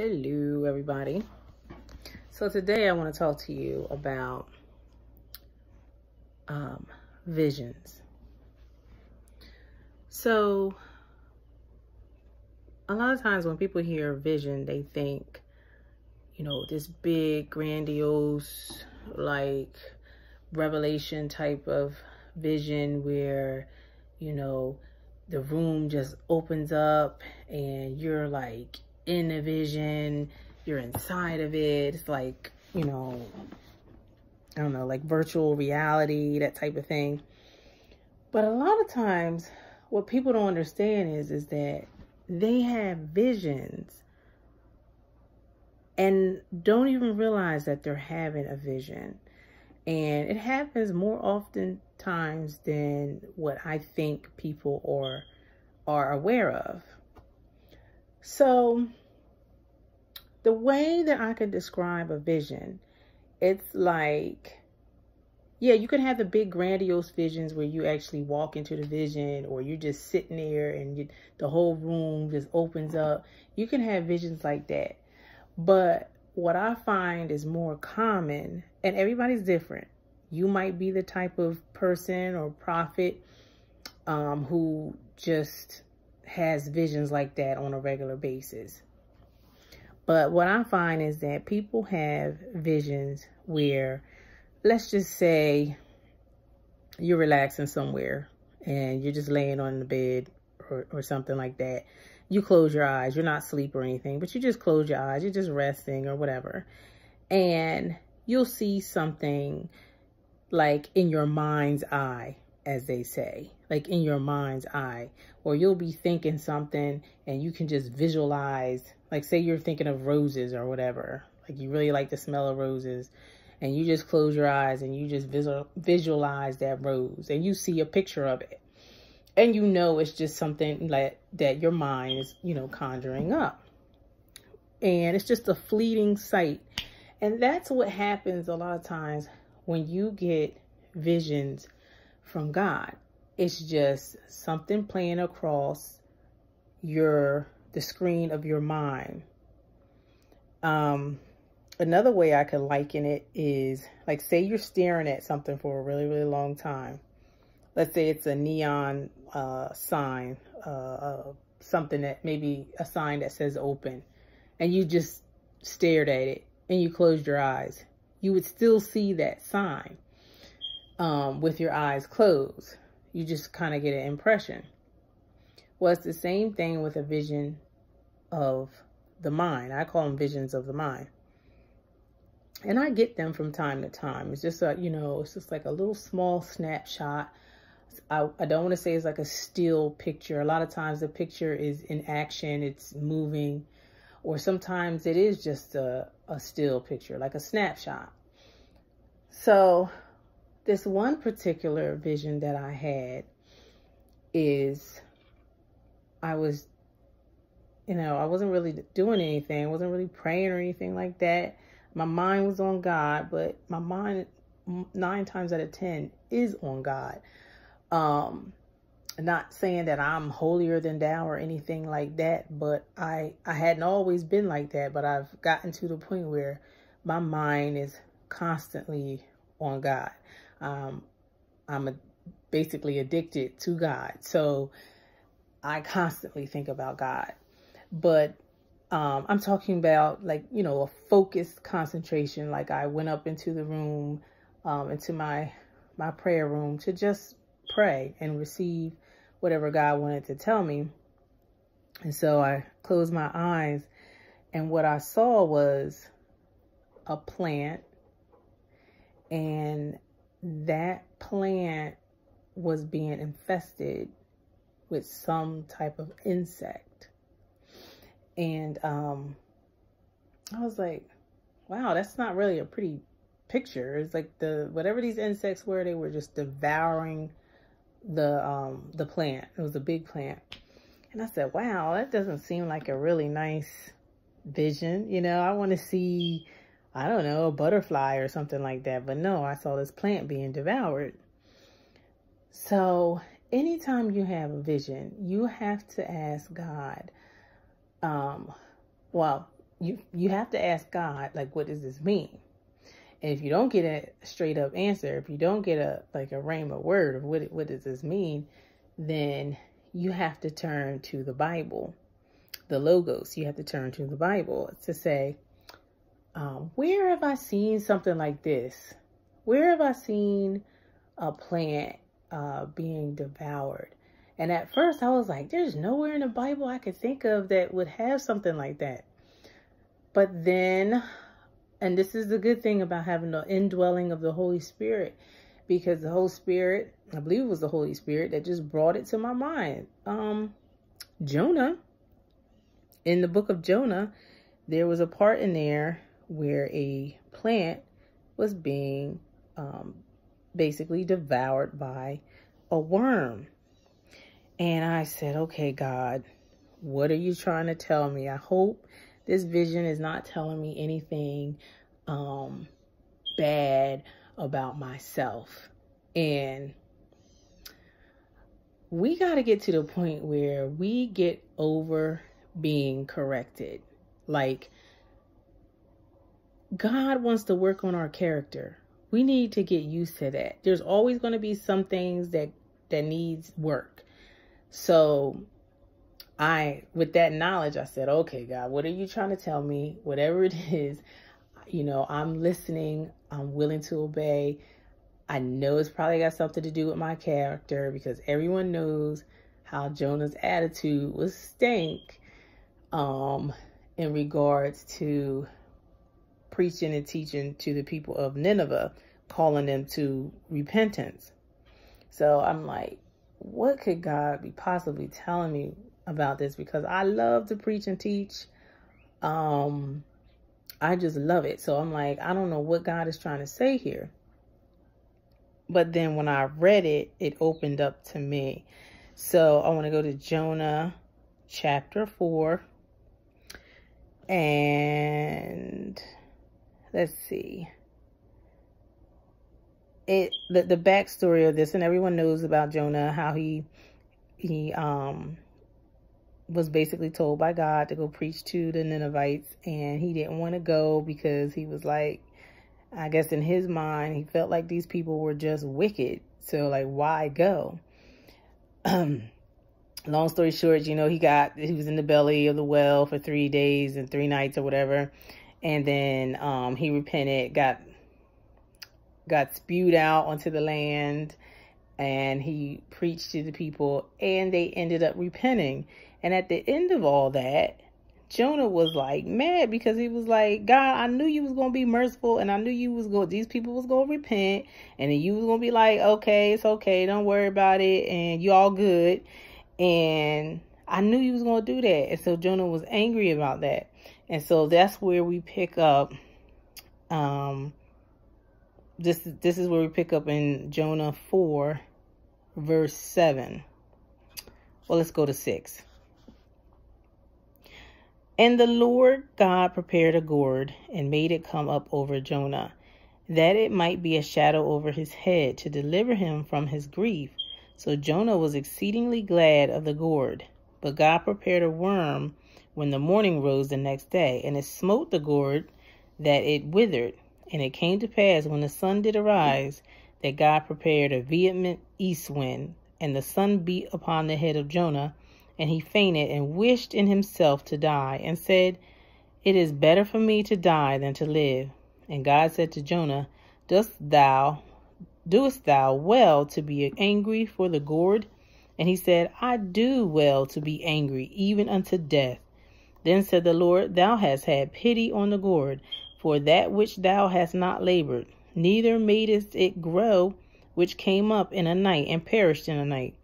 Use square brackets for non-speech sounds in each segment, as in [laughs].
Hello, everybody. So today I want to talk to you about um, visions. So a lot of times when people hear vision, they think, you know, this big, grandiose, like revelation type of vision where, you know, the room just opens up and you're like in a vision, you're inside of it. It's like, you know, I don't know, like virtual reality, that type of thing. But a lot of times what people don't understand is is that they have visions and don't even realize that they're having a vision. And it happens more often times than what I think people are are aware of. So the way that I could describe a vision, it's like, yeah, you can have the big grandiose visions where you actually walk into the vision or you're just sitting there and you, the whole room just opens up. You can have visions like that. But what I find is more common, and everybody's different. You might be the type of person or prophet um, who just has visions like that on a regular basis. But what I find is that people have visions where, let's just say, you're relaxing somewhere and you're just laying on the bed or, or something like that. You close your eyes. You're not asleep or anything, but you just close your eyes. You're just resting or whatever. And you'll see something like in your mind's eye, as they say, like in your mind's eye, or you'll be thinking something and you can just visualize like say you're thinking of roses or whatever, like you really like the smell of roses and you just close your eyes and you just visual, visualize that rose and you see a picture of it. And you know it's just something like that your mind is, you know, conjuring up. And it's just a fleeting sight. And that's what happens a lot of times when you get visions from God. It's just something playing across your the screen of your mind. Um, another way I could liken it is like say you're staring at something for a really, really long time. Let's say it's a neon uh, sign, uh, uh, something that maybe a sign that says open and you just stared at it and you closed your eyes. You would still see that sign um, with your eyes closed. You just kind of get an impression. Well, it's the same thing with a vision of the mind. I call them visions of the mind. And I get them from time to time. It's just a, you know, it's just like a little small snapshot. I, I don't want to say it's like a still picture. A lot of times the picture is in action, it's moving, or sometimes it is just a, a still picture, like a snapshot. So this one particular vision that I had is I was, you know, I wasn't really doing anything. I wasn't really praying or anything like that. My mind was on God, but my mind nine times out of 10 is on God. Um, not saying that I'm holier than thou or anything like that, but I, I hadn't always been like that, but I've gotten to the point where my mind is constantly on God. Um, I'm a, basically addicted to God. So I constantly think about God. But um, I'm talking about like, you know, a focused concentration. Like I went up into the room, um, into my, my prayer room to just pray and receive whatever God wanted to tell me. And so I closed my eyes and what I saw was a plant and that plant was being infested with some type of insect. And um, I was like, wow, that's not really a pretty picture. It's like the whatever these insects were, they were just devouring the um the plant. It was a big plant. And I said, wow, that doesn't seem like a really nice vision. You know, I want to see, I don't know, a butterfly or something like that. But no, I saw this plant being devoured. So anytime you have a vision, you have to ask God, um, well, you you have to ask God, like, what does this mean? And if you don't get a straight up answer, if you don't get a like a rhema word of what what does this mean, then you have to turn to the Bible, the logos. You have to turn to the Bible to say, um, where have I seen something like this? Where have I seen a plant uh, being devoured? And at first I was like, there's nowhere in the Bible I could think of that would have something like that. But then, and this is the good thing about having the indwelling of the Holy Spirit, because the Holy Spirit, I believe it was the Holy Spirit that just brought it to my mind. Um, Jonah, in the book of Jonah, there was a part in there where a plant was being um, basically devoured by a worm. And I said, okay, God, what are you trying to tell me? I hope this vision is not telling me anything um, bad about myself. And we got to get to the point where we get over being corrected. Like, God wants to work on our character. We need to get used to that. There's always going to be some things that that needs work. So I, with that knowledge, I said, okay, God, what are you trying to tell me? Whatever it [laughs] is, you know, I'm listening. I'm willing to obey. I know it's probably got something to do with my character because everyone knows how Jonah's attitude was stank um, in regards to preaching and teaching to the people of Nineveh, calling them to repentance. So I'm like, what could God be possibly telling me about this? Because I love to preach and teach. Um, I just love it. So I'm like, I don't know what God is trying to say here. But then when I read it, it opened up to me. So I want to go to Jonah chapter 4. And let's see. It the, the backstory of this and everyone knows about jonah how he he um was basically told by god to go preach to the ninevites and he didn't want to go because he was like i guess in his mind he felt like these people were just wicked. So like why go? Um [clears throat] long story short you know he got he was in the belly of the well for three days and three nights or whatever and then um he repented got got spewed out onto the land and he preached to the people and they ended up repenting. And at the end of all that, Jonah was like mad because he was like, God, I knew you was to be merciful and I knew you was going, these people was to repent and then you was to be like, okay, it's okay. Don't worry about it. And you all good. And I knew you was to do that. And so Jonah was angry about that. And so that's where we pick up, um, this this is where we pick up in Jonah 4 verse 7. Well, let's go to 6. And the Lord God prepared a gourd and made it come up over Jonah, that it might be a shadow over his head to deliver him from his grief. So Jonah was exceedingly glad of the gourd. But God prepared a worm when the morning rose the next day, and it smote the gourd that it withered. And it came to pass when the sun did arise that God prepared a vehement east wind, and the sun beat upon the head of Jonah, and he fainted and wished in himself to die, and said, It is better for me to die than to live. And God said to Jonah, Dost thou doest thou well to be angry for the gourd? And he said, I do well to be angry, even unto death. Then said the Lord, Thou hast had pity on the gourd, for that which thou hast not labored, neither madest it grow, which came up in a night and perished in a night.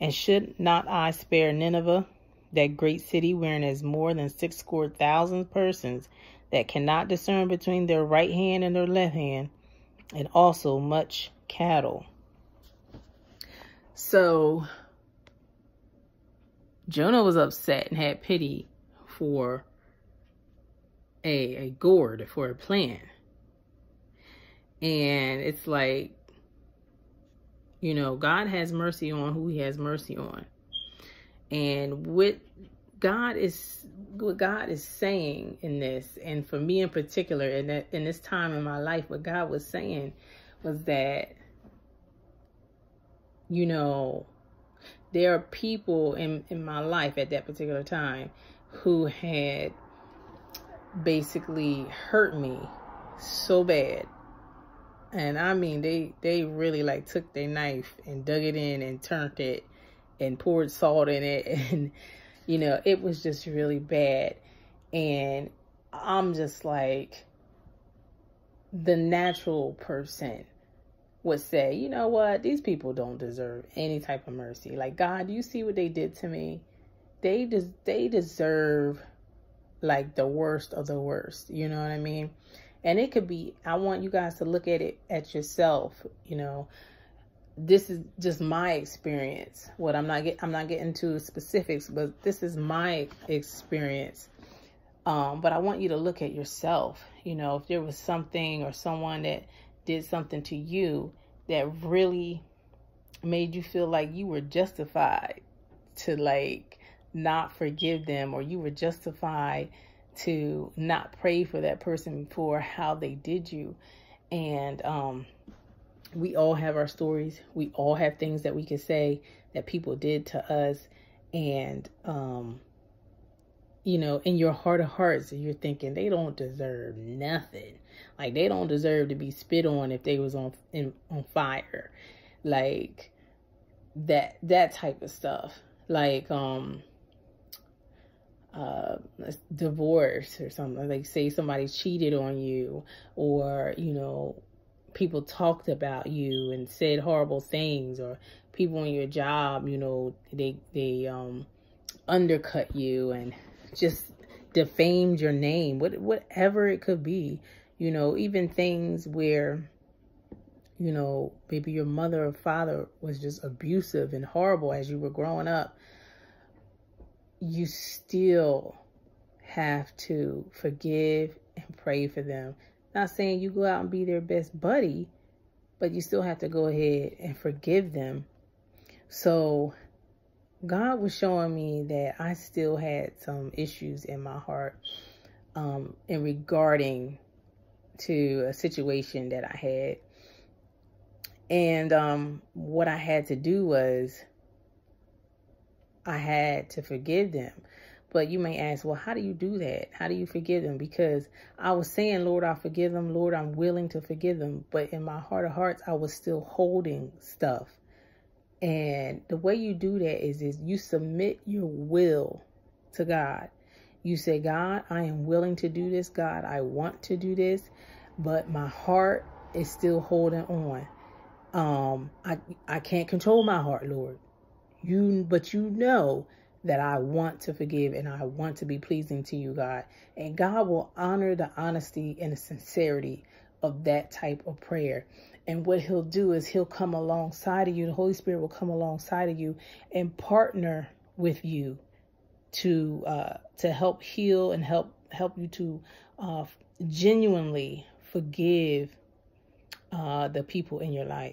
And should not I spare Nineveh, that great city wherein is more than six score thousand persons that cannot discern between their right hand and their left hand, and also much cattle. So Jonah was upset and had pity for a, a gourd for a plant. And it's like, you know, God has mercy on who he has mercy on. And what God is, what God is saying in this, and for me in particular, in that in this time in my life, what God was saying was that, you know, there are people in in my life at that particular time who had basically hurt me so bad. And I mean they they really like took their knife and dug it in and turned it and poured salt in it. [laughs] And you know it was just really bad. And I'm just like the natural person would say, you know what, these people don't deserve any type of mercy. Like God, you see what they did to me? They des- they deserve like the worst of the worst. You know what I mean? And it could be, I want you guys to look at it at yourself, you know. This is just my experience. What I'm not get I'm not getting to specifics, but this is my experience. Um, but I want you to look at yourself. You know, if there was something or someone that did something to you that really made you feel like you were justified to like not forgive them or you were justified to not pray for that person for how they did you. And um, we all have our stories. We all have things that we can say that people did to us. And, um, you know, in your heart of hearts, you're thinking they don't deserve nothing. Like they don't deserve to be spit on if they was on in, on fire. Like that that type of stuff. Like um uh, divorce or something. Like say somebody cheated on you or, you know, people talked about you and said horrible things or people in your job, you know, they, they, um, undercut you and just defamed your name, what, whatever it could be, you know, even things where, you know, maybe your mother or father was just abusive and horrible as you were growing up you still have to forgive and pray for them. Not saying you go out and be their best buddy, but you still have to go ahead and forgive them. So God was showing me that I still had some issues in my heart um, in regarding to a situation that I had. And um, what I had to do was I had to forgive them. But you may ask, well, how do you do that? How do you forgive them? Because I was saying, Lord, I forgive them. Lord, I'm willing to forgive them. But in my heart of hearts, I was still holding stuff. And the way you do that is, is you submit your will to God. You say, God, I am willing to do this. God, I want to do this. But my heart is still holding on. Um, I, I can't control my heart, Lord. You, but you know that I want to forgive and I want to be pleasing to you, God. And God will honor the honesty and the sincerity of that type of prayer. And what he'll do is he'll come alongside of you. The Holy Spirit will come alongside of you and partner with you to uh, to help heal and help help you to uh, genuinely forgive uh, the people in your life.